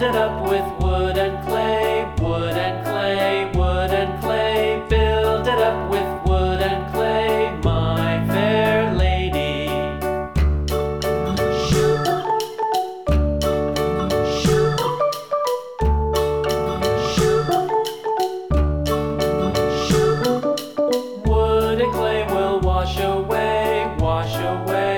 filled it up with wood and clay, wood and clay, wood and clay, build it up with wood and clay, my fair lady. Shoo, shoo, shoo, shoo. Wood and clay will wash away, wash away.